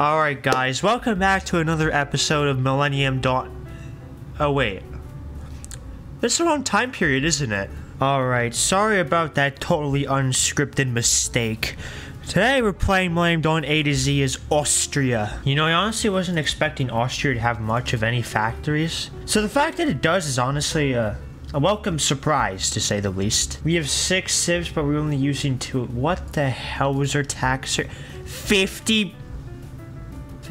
Alright guys, welcome back to another episode of Millennium Dawn. Oh wait. This is the wrong time period, isn't it? Alright, sorry about that totally unscripted mistake. Today we're playing Millennium Dawn A to Z as Austria. You know, I honestly wasn't expecting Austria to have much of any factories. So the fact that it does is honestly a, a welcome surprise, to say the least. We have six civs, but we're only using two. What the hell was our tax? 50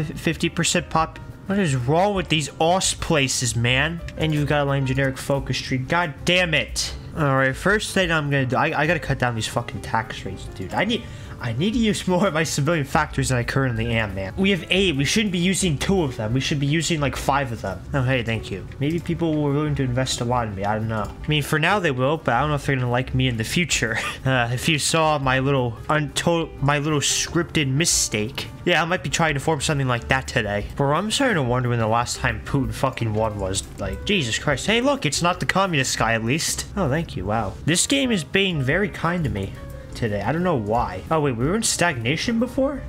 50% pop. What is wrong with these OS places, man? And you've got a lame generic focus tree. God damn it. Alright, first thing I'm gonna do, I, I gotta cut down these fucking tax rates, dude. I need, I need to use more of my civilian factories than I currently am, man. We have eight. We shouldn't be using two of them. We should be using like five of them. Oh, hey, thank you. Maybe people were willing to invest a lot in me. I don't know. I mean, for now they will, but I don't know if they're gonna like me in the future. Uh, if you saw my little untold, my little scripted mistake, yeah, I might be trying to form something like that today. Bro, I'm starting to wonder when the last time Putin fucking won was. Like, Jesus Christ. Hey, look, it's not the communist guy at least. Oh, thank you. Wow. This game is being very kind to me today. I don't know why. Oh, wait, we were in stagnation before?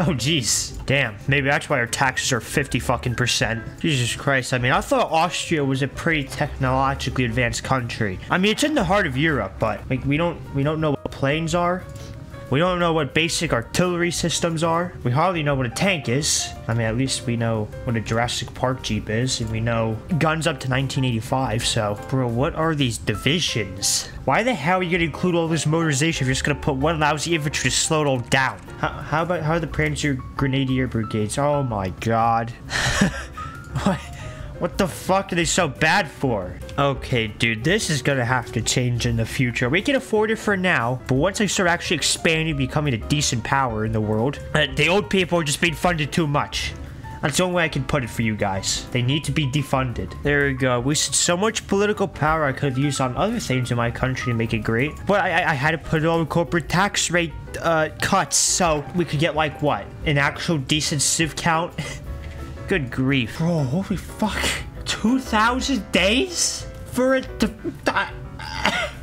Oh, jeez. Damn. Maybe that's why our taxes are 50 fucking percent. Jesus Christ. I mean, I thought Austria was a pretty technologically advanced country. I mean, it's in the heart of Europe, but like we don't we don't know what planes are. We don't know what basic artillery systems are. We hardly know what a tank is. I mean, at least we know what a Jurassic Park Jeep is, and we know guns up to 1985, so... Bro, what are these divisions? Why the hell are you gonna include all this motorization if you're just gonna put one lousy infantry to slow it all down? How, how about, how are the Panzer Grenadier Brigades? Oh my god. what? What the fuck are they so bad for? Okay, dude, this is gonna have to change in the future. We can afford it for now, but once I start actually expanding, becoming a decent power in the world, uh, the old people are just being funded too much. That's the only way I can put it for you guys. They need to be defunded. There we go. We wasted so much political power I could have used on other things in my country to make it great. But I, I had to put it all in corporate tax rate uh, cuts so we could get like what? An actual decent civ count? Good grief. Bro, holy fuck. 2,000 days? For it to...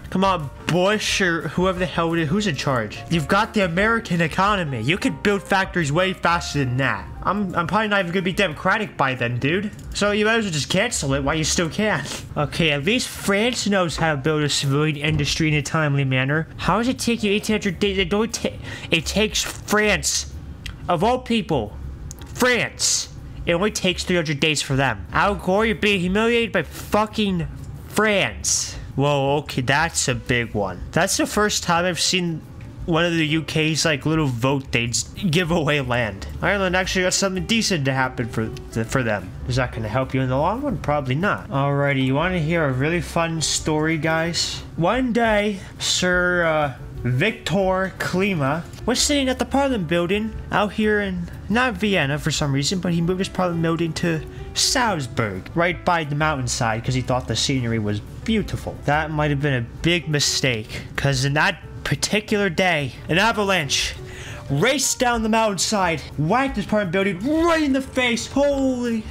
Come on, Bush or whoever the hell it is. Who's in charge? You've got the American economy. You could build factories way faster than that. I'm, I'm probably not even gonna be democratic by then, dude. So you might as well just cancel it while you still can. Okay, at least France knows how to build a civilian industry in a timely manner. How does it take you 1,800 days? It, don't ta it takes France, of all people, France. It only takes 300 days for them. Al Gore, you're being humiliated by fucking France. Whoa, okay, that's a big one. That's the first time I've seen one of the UK's like little vote dates give away land. Ireland actually got something decent to happen for the, for them. Is that going to help you in the long run? Probably not. Alrighty, you want to hear a really fun story, guys? One day, Sir uh, Viktor Klima was sitting at the Parliament building out here in not Vienna for some reason, but he moved his Parliament building to Salzburg, right by the mountainside, because he thought the scenery was beautiful. That might have been a big mistake, because in that particular day, an avalanche raced down the mountainside, whacked his Parliament building right in the face. Holy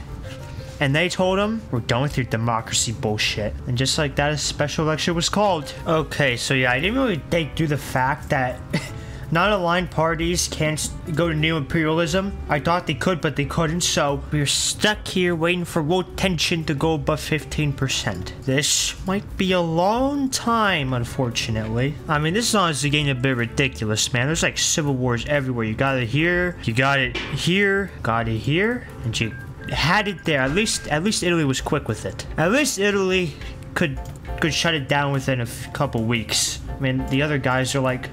and they told him, we're done with your democracy bullshit. And just like that, a special election was called. Okay, so yeah, I didn't really think through the fact that non-aligned parties can't go to neo-imperialism. I thought they could, but they couldn't, so we're stuck here waiting for world tension to go above 15%. This might be a long time, unfortunately. I mean, this is honestly getting a bit ridiculous, man. There's like civil wars everywhere. You got it here, you got it here, got it here, and you had it there. At least, at least Italy was quick with it. At least Italy could could shut it down within a couple weeks. I mean, the other guys are like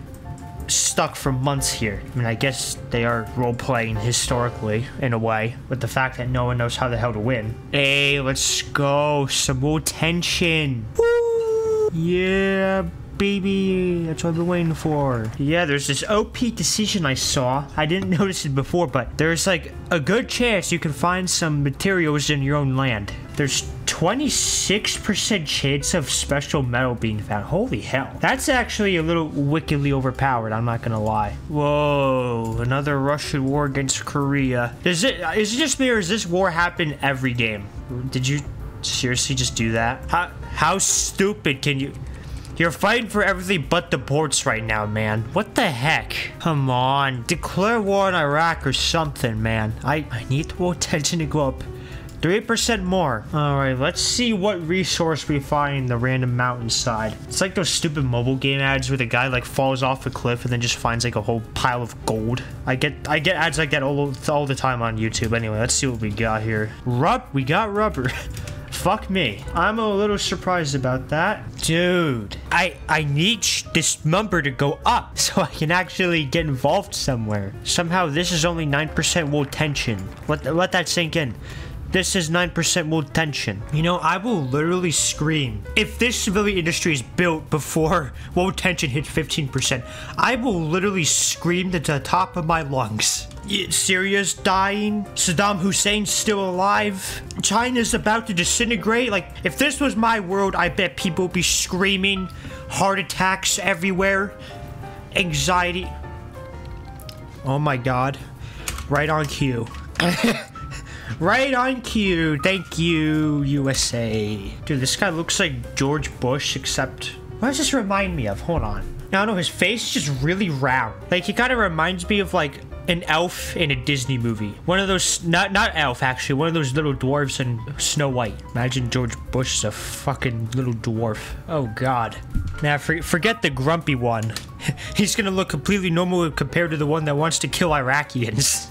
stuck for months here. I mean, I guess they are role playing historically in a way, with the fact that no one knows how the hell to win. Hey, let's go. Some more tension. Woo! Yeah, baby. That's what I've been waiting for. Yeah, there's this OP decision I saw. I didn't notice it before, but there's like a good chance you can find some materials in your own land. There's 26% chance of special metal being found. Holy hell. That's actually a little wickedly overpowered, I'm not gonna lie. Whoa, another Russian war against Korea. Is it, is it just me or does this war happen every game? Did you seriously just do that? How, how stupid can you... You're fighting for everything but the ports right now, man. What the heck? Come on. Declare war on Iraq or something, man. I, I need the world tension to go up 3% more. Alright, let's see what resource we find in the random mountainside. It's like those stupid mobile game ads where the guy like falls off a cliff and then just finds like a whole pile of gold. I get I get ads like that all, all the time on YouTube. Anyway, let's see what we got here. Rub, we got rubber. Fuck me. I'm a little surprised about that. Dude, I, I need this number to go up so I can actually get involved somewhere. Somehow this is only 9% wool tension. Let, let that sink in. This is 9% world tension. You know, I will literally scream. If this civilian industry is built before world tension hits 15%, I will literally scream to the top of my lungs. Syria's dying. Saddam Hussein's still alive. China's about to disintegrate. Like, if this was my world, I bet people would be screaming. Heart attacks everywhere. Anxiety. Oh my god. Right on cue. Right on cue. Thank you, USA. Dude, this guy looks like George Bush, except... What does this remind me of? Hold on. Now, no, his face is just really round. Like, he kind of reminds me of, like, an elf in a Disney movie. One of those, not not elf actually, one of those little dwarves in Snow White. Imagine George Bush is a fucking little dwarf. Oh god. Now for, forget the grumpy one. He's gonna look completely normal compared to the one that wants to kill Iraqians.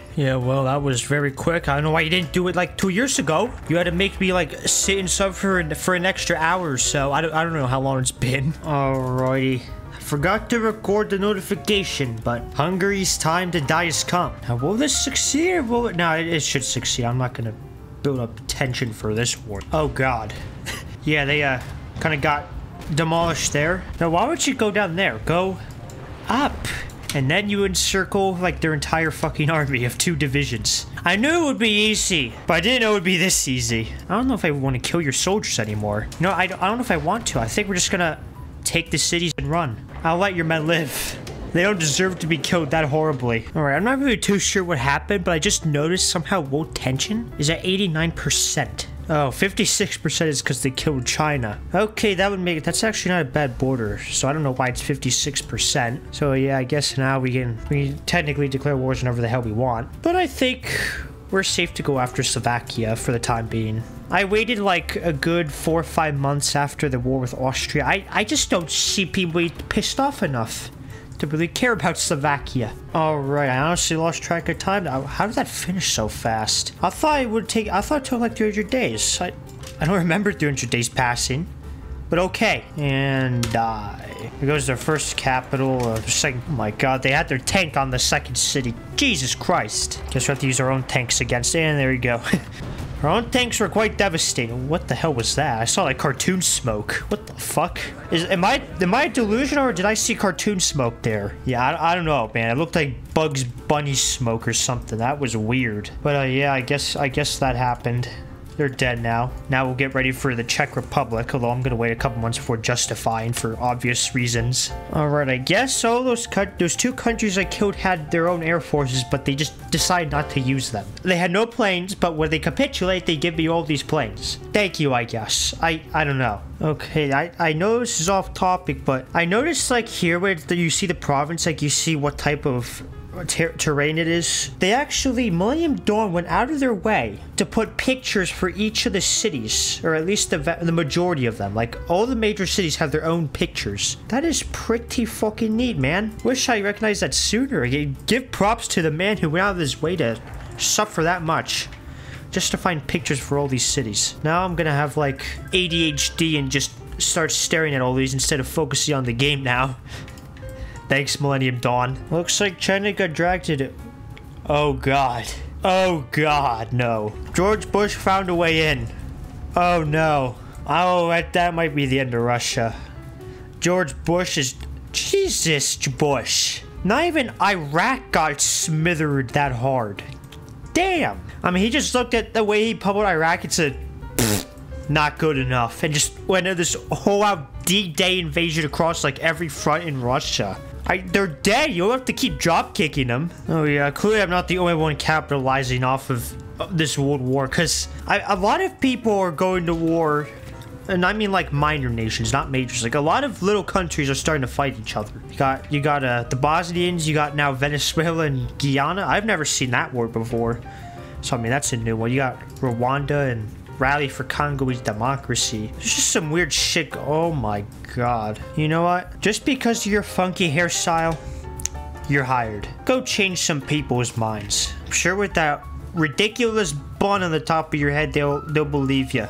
yeah, well, that was very quick. I don't know why you didn't do it like two years ago. You had to make me like sit and suffer for, for an extra hour so. I don't, I don't know how long it's been. Alrighty. Forgot to record the notification, but Hungary's time to die has come. Now, will this succeed or will it? No, it, it should succeed. I'm not gonna build up tension for this war. Oh, God. yeah, they, uh, kind of got demolished there. Now, why would you go down there? Go up. And then you encircle, like, their entire fucking army of two divisions. I knew it would be easy, but I didn't know it would be this easy. I don't know if I want to kill your soldiers anymore. No, I don't, I don't know if I want to. I think we're just gonna take the cities and run. I'll let your men live. They don't deserve to be killed that horribly. Alright, I'm not really too sure what happened, but I just noticed somehow world tension is at 89%. Oh, 56% is because they killed China. Okay, that would make it. That's actually not a bad border. So I don't know why it's 56%. So yeah, I guess now we can we technically declare wars whenever the hell we want. But I think we're safe to go after Slovakia for the time being. I waited like a good four or five months after the war with Austria. I, I just don't see people pissed off enough to really care about Slovakia. Alright, I honestly lost track of time. How did that finish so fast? I thought it would take, I thought it took like 300 days. I, I don't remember 300 days passing. But okay. And die. Here goes their first capital. Uh, second, oh my god, they had their tank on the second city. Jesus Christ. Guess we have to use our own tanks against it. And there you go. Our own tanks were quite devastating. What the hell was that? I saw like cartoon smoke. What the fuck? Is am I am I delusional or did I see cartoon smoke there? Yeah, I, I don't know, man. It looked like Bugs Bunny smoke or something. That was weird. But uh, yeah, I guess I guess that happened. They're dead now. Now we'll get ready for the Czech Republic, although I'm gonna wait a couple months before justifying for obvious reasons. Alright, I guess all those those two countries I killed had their own air forces, but they just decided not to use them. They had no planes, but when they capitulate, they give me all these planes. Thank you, I guess. I, I don't know. Okay, I, I know this is off topic, but I noticed like here where you see the province, like you see what type of ter terrain it is. They actually, Millennium Dawn went out of their way to put pictures for each of the cities, or at least the, the majority of them. Like, all the major cities have their own pictures. That is pretty fucking neat, man. Wish I recognized that sooner. Give props to the man who went out of his way to suffer that much just to find pictures for all these cities. Now I'm gonna have like ADHD and just start staring at all these instead of focusing on the game now. Thanks, Millennium Dawn. Looks like China got dragged to... Oh, God. Oh, God, no. George Bush found a way in. Oh, no. Oh, that, that might be the end of Russia. George Bush is... Jesus, Bush. Not even Iraq got smithered that hard. Damn. I mean, he just looked at the way he pummeled Iraq and said, not good enough. And just went into this whole out D-Day invasion across like every front in Russia. I, they're dead. You'll have to keep drop kicking them. Oh yeah, clearly I'm not the only one capitalizing off of this world war because a lot of people are going to war and I mean like minor nations, not majors. Like a lot of little countries are starting to fight each other. You got you got uh, the Bosnians, you got now Venezuela and Guyana. I've never seen that war before, so I mean that's a new one. You got Rwanda and Rally for Congolese Democracy. There's just some weird shit. Oh my god. You know what? Just because of your funky hairstyle, you're hired. Go change some people's minds. I'm sure with that ridiculous bun on the top of your head, they'll they'll believe you.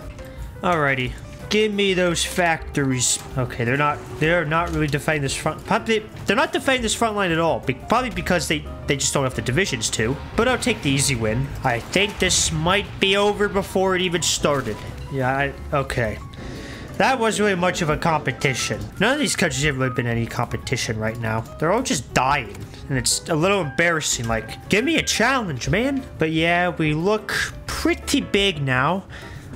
Alrighty. Give me those factories. Okay, they're not they're not really defending this front. Probably they're not defending this front line at all. Be probably because they they just don't have the divisions to. But I'll take the easy win. I think this might be over before it even started. Yeah, I, okay. That wasn't really much of a competition. None of these countries have really been any competition right now. They're all just dying. And it's a little embarrassing. Like, give me a challenge, man. But yeah, we look pretty big now.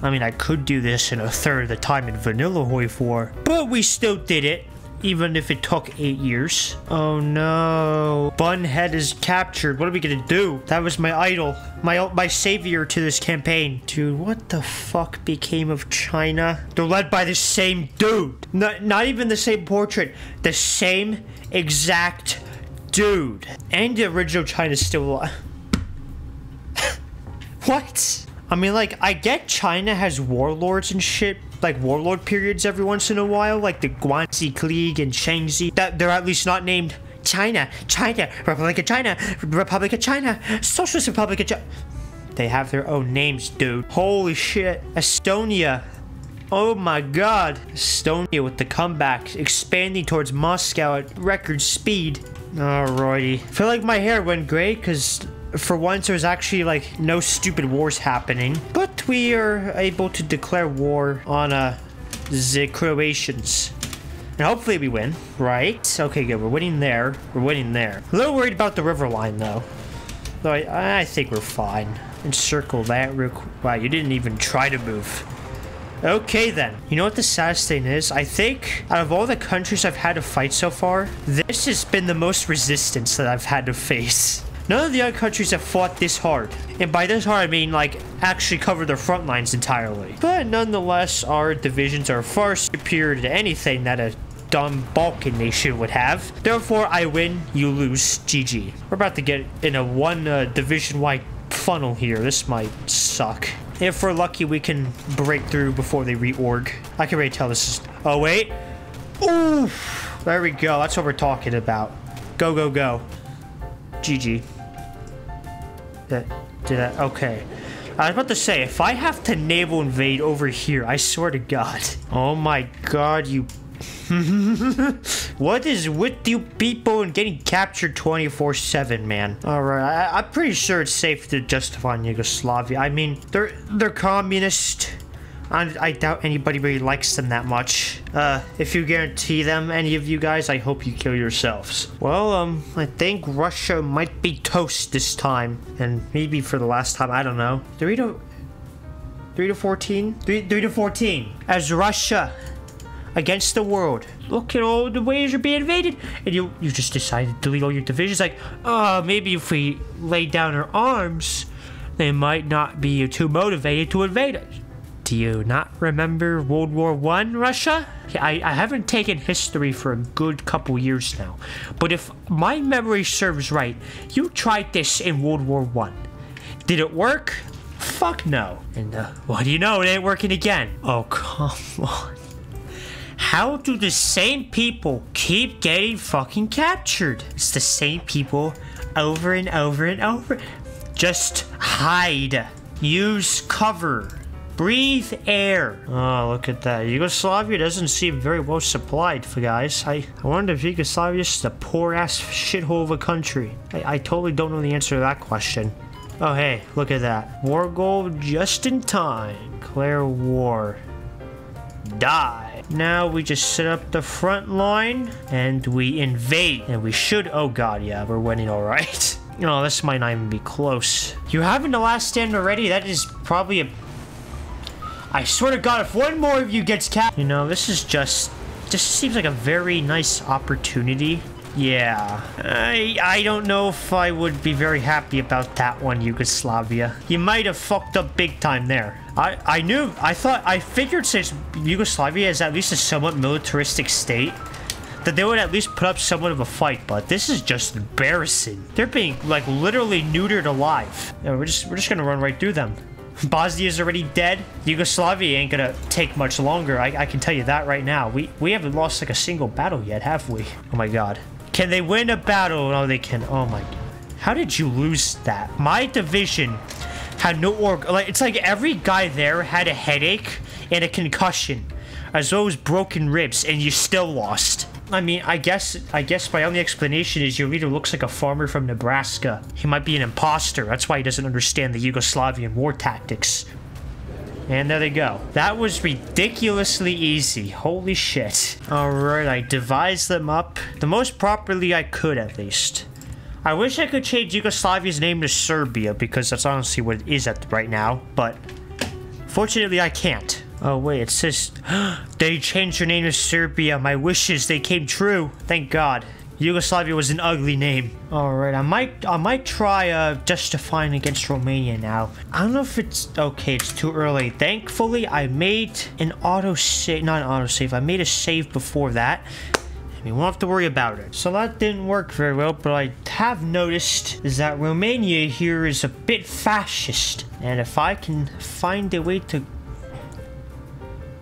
I mean, I could do this in a third of the time in Vanilla Hoi 4, but we still did it, even if it took eight years. Oh no. Bunhead is captured. What are we gonna do? That was my idol, my my savior to this campaign. Dude, what the fuck became of China? They're led by the same dude. Not, not even the same portrait. The same exact dude. And the original China's still alive. what? I mean, like, I get China has warlords and shit, like warlord periods every once in a while, like the Guangxi Clique and Shangxi, that they're at least not named China, China, Republic of China, Republic of China, Socialist Republic of China. They have their own names, dude. Holy shit. Estonia. Oh my god. Estonia with the comeback, expanding towards Moscow at record speed. Alrighty. I feel like my hair went gray because for once there's actually like no stupid wars happening but we are able to declare war on uh the croatians and hopefully we win right okay good we're winning there we're winning there a little worried about the river line though though i, I think we're fine encircle that real wow you didn't even try to move Okay then. You know what the saddest thing is? I think out of all the countries I've had to fight so far, this has been the most resistance that I've had to face. None of the other countries have fought this hard. And by this hard, I mean, like, actually cover their front lines entirely. But nonetheless, our divisions are far superior to anything that a dumb Balkan nation would have. Therefore, I win, you lose, GG. We're about to get in a one uh, division-wide funnel here. This might suck. If we're lucky, we can break through before they reorg. I can already tell this is... Oh, wait. Ooh, there we go. That's what we're talking about. Go, go, go. GG. That, did that, okay. I was about to say, if I have to naval invade over here, I swear to God. Oh my God, you... what is with you people and getting captured 24-7, man? Alright, I'm pretty sure it's safe to justify Yugoslavia. I mean, they're, they're communist. I, I doubt anybody really likes them that much. Uh, if you guarantee them, any of you guys, I hope you kill yourselves. Well, um, I think Russia might be toast this time. And maybe for the last time, I don't know. 3 to... 3 to 14? 3, 3 to 14. As Russia against the world. Look at all the ways you're being invaded. And you, you just decided to delete all your divisions. Like, oh, maybe if we lay down our arms, they might not be too motivated to invade us. Do you not remember World War One, Russia? I, I haven't taken history for a good couple years now, but if my memory serves right, you tried this in World War One. Did it work? Fuck no. And uh, what do you know? It ain't working again. Oh, come on. How do the same people keep getting fucking captured? It's the same people over and over and over. Just hide. Use cover. Breathe air. Oh, look at that. Yugoslavia doesn't seem very well supplied for guys. I, I wonder if Yugoslavia is a poor-ass shithole of a country. I, I totally don't know the answer to that question. Oh, hey, look at that. War goal just in time. Declare war. Die. Now we just set up the front line and we invade. And we should... Oh, God, yeah, we're winning all right. Oh, this might not even be close. You having the last stand already? That is probably a I swear to God, if one more of you gets capped, you know, this is just, just seems like a very nice opportunity Yeah. I, I don't know if I would be very happy about that one, Yugoslavia. You might have fucked up big time there. I, I knew, I thought, I figured since Yugoslavia is at least a somewhat militaristic state, that they would at least put up somewhat of a fight, but this is just embarrassing. They're being, like, literally neutered alive. We're just, we're just gonna run right through them. Bosnia's already dead. Yugoslavia ain't gonna take much longer. I, I can tell you that right now. We we haven't lost like a single battle yet, have we? Oh my god. Can they win a battle? No, they can. Oh my god. How did you lose that? My division had no org. Like it's like every guy there had a headache and a concussion, as well as broken ribs, and you still lost. I mean, I guess I guess my only explanation is your leader looks like a farmer from Nebraska. He might be an imposter. That's why he doesn't understand the Yugoslavian war tactics. And there they go. That was ridiculously easy. Holy shit. Alright, I devised them up the most properly I could, at least. I wish I could change Yugoslavia's name to Serbia, because that's honestly what it is at right now, but fortunately I can't. Oh wait, it says they changed their name to Serbia. My wishes, they came true. Thank God. Yugoslavia was an ugly name. All right, I might I might try uh, justifying against Romania now. I don't know if it's okay. It's too early. Thankfully, I made an auto save, not an auto save. I made a save before that. We won't have to worry about it. So that didn't work very well, but I have noticed is that Romania here is a bit fascist. And if I can find a way to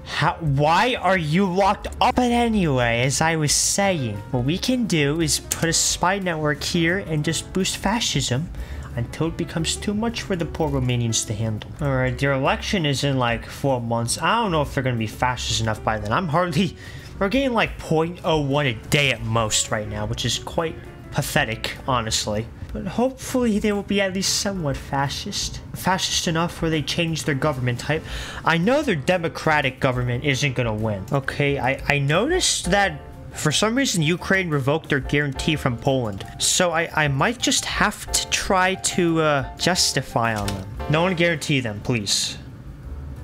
how, why are you locked up But anyway, as I was saying, what we can do is put a spy network here and just boost fascism until it becomes too much for the poor Romanians to handle. Alright, their election is in like four months. I don't know if they're to be fascist enough by then. I'm hardly... We're getting like 0.01 a day at most right now, which is quite pathetic, honestly. But hopefully they will be at least somewhat fascist. Fascist enough where they change their government type. I know their democratic government isn't gonna win. Okay, I, I noticed that for some reason Ukraine revoked their guarantee from Poland. So I, I might just have to try to uh, justify on them. No one guarantee them, please.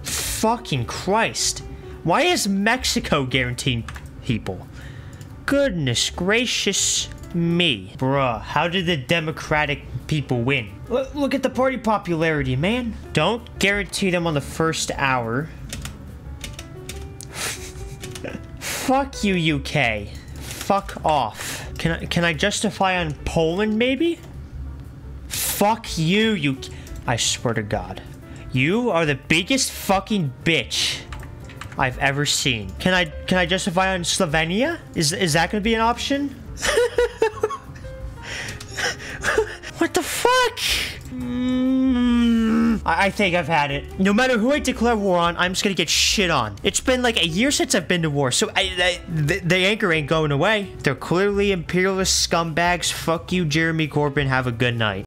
Fucking Christ. Why is Mexico guaranteeing people? Goodness gracious me. Bruh, how did the Democratic people win? L look at the party popularity, man. Don't guarantee them on the first hour. Fuck you, UK. Fuck off. Can I, can I justify on Poland, maybe? Fuck you, you... I swear to God. You are the biggest fucking bitch I've ever seen. Can I can I justify on Slovenia? Is is that gonna be an option? Fuck? Mm, I, I, think I've had it. No matter who I declare war on, I'm just gonna get shit on. It's been like a year since I've been to war, so I, I, the, the anchor ain't going away. They're clearly imperialist scumbags. Fuck you, Jeremy Corbyn. Have a good night.